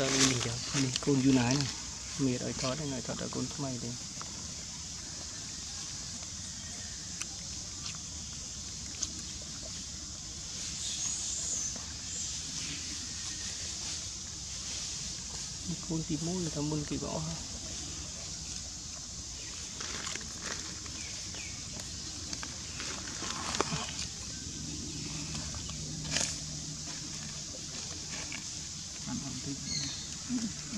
sơ đi mình chờ mình côn du nái này. Mệt ở thót đây người thót ở côn thứ mày đây. Côn thì mỗi người ta muốn kỳ gõ ha. Thank you. Mm-hmm.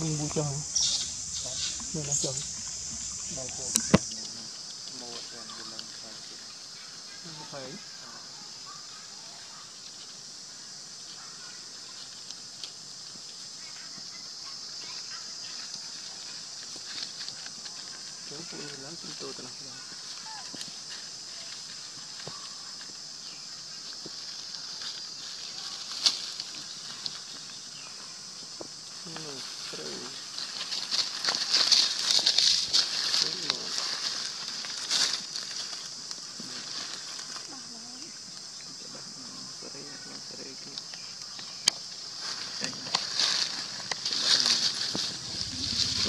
Bình bụi trời Đây là trời Đây là trời Đấy. Chỗ phụ nữ lắm, chúng tôi tận hưởng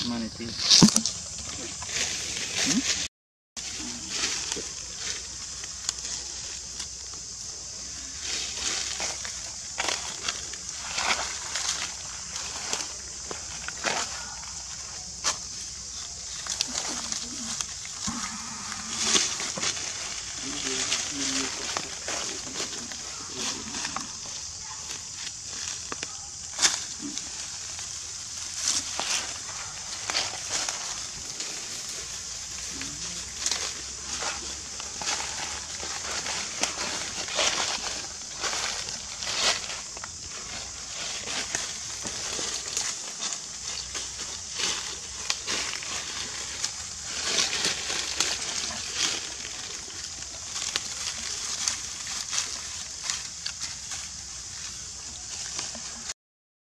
Manatee.